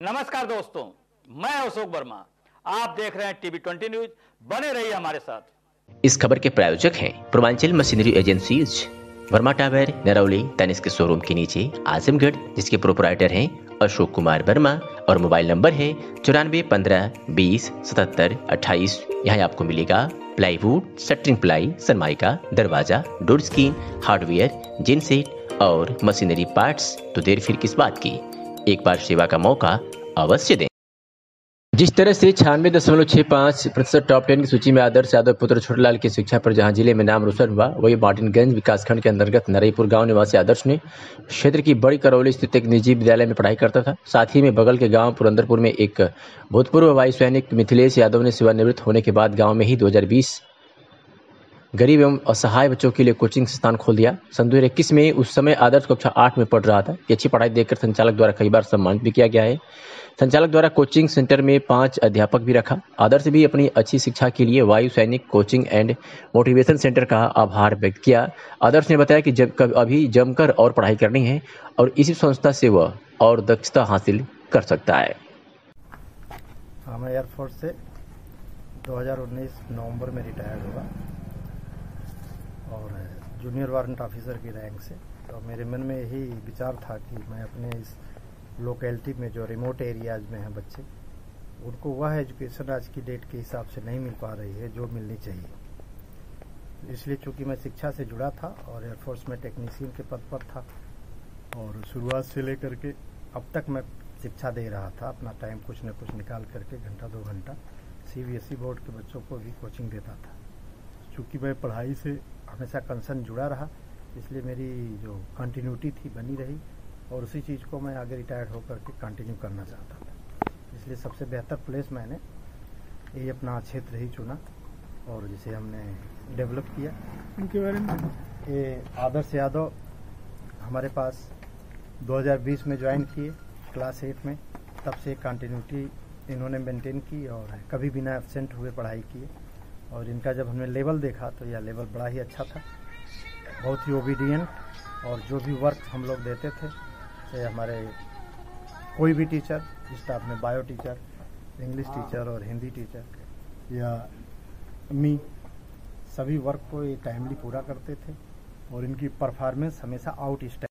नमस्कार दोस्तों, मैं अशोक वर्मा। आप देख रहे हैं टीवी ट्वेंटी न्यूज़, बने रहिए हमारे साथ। इस खबर के प्रायोजक हैं Purvanchal machinery agencies Verma tower, Narauli Tanishq के शोरूम के नीचे, आजमगढ़, जिसके प्रोपराइटर हैं अशोक कुमार वर्मा, और मोबाइल नंबर है चौरानवे पंद्रह बीस सतहत्तर अट्ठाईस। यहाँ आपको मिलेगा प्लाईवुड शटरिंग प्लाई सनमाइका, दरवाज़ा डोर स्क्रीन हार्डवेयर जिनसेट और मशीनरी पार्ट्स तो देर फिर किस बात की? एक बार सेवा का मौका अवश्य दें। जिस तरह से छियानवे दशमलव छह पाँच प्रतिशत टॉप टेन की सूची में आदर्श यादव पुत्र छोटलाल की शिक्षा पर जहाँ ज़िले में नाम रोशन हुआ, वही मार्टिनगंज विकासखंड के अंतर्गत नरईपुर गाँव निवासी आदर्श ने क्षेत्र की बड़ी करौली स्थित एक निजी विद्यालय में पढ़ाई करता था। साथ ही में बगल के गाँव पुरंदरपुर में एक भूतपूर्व वायु सैनिक मिथिलेश यादव ने सेवानिवृत्त होने के बाद गाँव में ही दो हज़ार बीस गरीब एवं असहाय बच्चों के लिए कोचिंग संस्थान खोल दिया। सन दो में उस समय आदर्श कक्षा आठ में पढ़ रहा था। कि अच्छी पढ़ाई देखकर संचालक द्वारा कई बार सम्मानित भी किया गया है। संचालक द्वारा कोचिंग सेंटर में पाँच अध्यापक भी रखा। आदर्श भी अपनी अच्छी शिक्षा के लिए वायु सैनिक कोचिंग एंड मोटिवेशन सेंटर का आभार व्यक्त किया। आदर्श ने बताया कि जब अभी जमकर और पढ़ाई करनी है और इसी संस्था से वह और दक्षता हासिल कर सकता है। हाँ मैं एयरफोर्स से 2019 नवंबर में रिटायर्ड हुआ। और जूनियर वारंट ऑफिसर की रैंक से। तो मेरे मन में यही विचार था कि मैं अपने इस लोकेलिटी में जो रिमोट एरियाज़ में हैं बच्चे, उनको वह एजुकेशन आज की डेट के हिसाब से नहीं मिल पा रही है, जो मिलनी चाहिए। इसलिए चूँकि मैं शिक्षा से जुड़ा था और एयरफोर्स में टेक्नीशियन के पद पर था, और शुरुआत से लेकर के अब तक मैं शिक्षा दे रहा था, अपना टाइम कुछ न कुछ निकाल करके घंटा दो घंटा सीबीएसई बोर्ड के बच्चों को भी कोचिंग देता था। चूँकि मैं पढ़ाई से हमेशा कंसर्न जुड़ा रहा इसलिए मेरी जो कंटिन्यूटी थी बनी रही और उसी चीज़ को मैं आगे रिटायर्ड होकर के कंटिन्यू करना चाहता था। इसलिए सबसे बेहतर प्लेस मैंने ये अपना क्षेत्र ही चुना और जिसे हमने डेवलप किया। उनके बारे में? ये आदर्श यादव हमारे पास 2020 में ज्वाइन किए क्लास एट में। तब से कंटिन्यूटी इन्होंने मेंटेन की और कभी बिना एबसेंट हुए पढ़ाई किए। और इनका जब हमने लेवल देखा तो यह लेवल बड़ा ही अच्छा था। बहुत ही ओबीडियंट और जो भी वर्क हम लोग देते थे चाहे हमारे कोई भी टीचर स्टाफ में बायो टीचर इंग्लिश टीचर और हिंदी टीचर या मी सभी वर्क को ये टाइमली पूरा करते थे और इनकी परफॉर्मेंस हमेशा आउट स्टैंड